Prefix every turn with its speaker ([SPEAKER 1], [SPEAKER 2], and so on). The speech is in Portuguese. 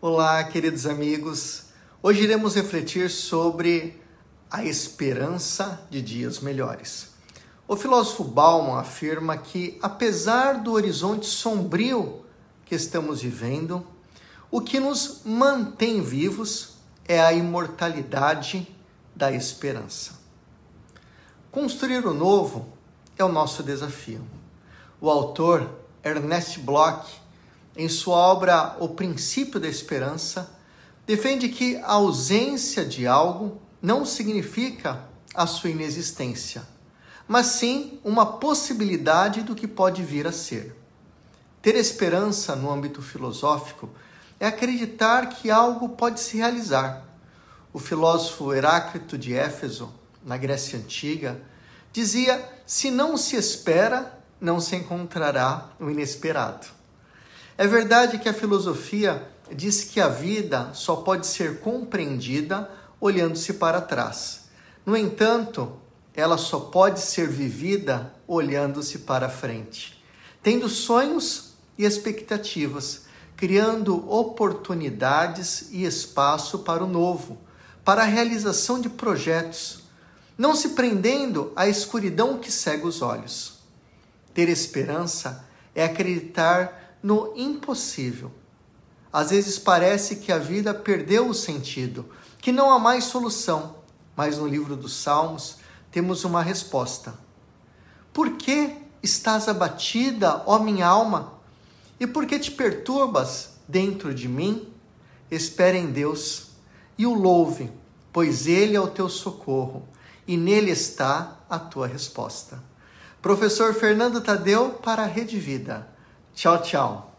[SPEAKER 1] Olá, queridos amigos. Hoje iremos refletir sobre a esperança de dias melhores. O filósofo Bauman afirma que, apesar do horizonte sombrio que estamos vivendo, o que nos mantém vivos é a imortalidade da esperança. Construir o novo é o nosso desafio. O autor Ernest Bloch, em sua obra O Princípio da Esperança, defende que a ausência de algo não significa a sua inexistência, mas sim uma possibilidade do que pode vir a ser. Ter esperança no âmbito filosófico é acreditar que algo pode se realizar. O filósofo Heráclito de Éfeso, na Grécia Antiga, dizia: se não se espera, não se encontrará o inesperado. É verdade que a filosofia diz que a vida só pode ser compreendida olhando-se para trás. No entanto, ela só pode ser vivida olhando-se para frente, tendo sonhos e expectativas, criando oportunidades e espaço para o novo, para a realização de projetos, não se prendendo à escuridão que cega os olhos. Ter esperança é acreditar no impossível. Às vezes parece que a vida perdeu o sentido, que não há mais solução, mas no livro dos Salmos temos uma resposta. Por que estás abatida, ó minha alma? E por que te perturbas dentro de mim? Espere em Deus e o louve, pois Ele é o teu socorro e nele está a tua resposta. Professor Fernando Tadeu para a Rede Vida. Tchau, tchau.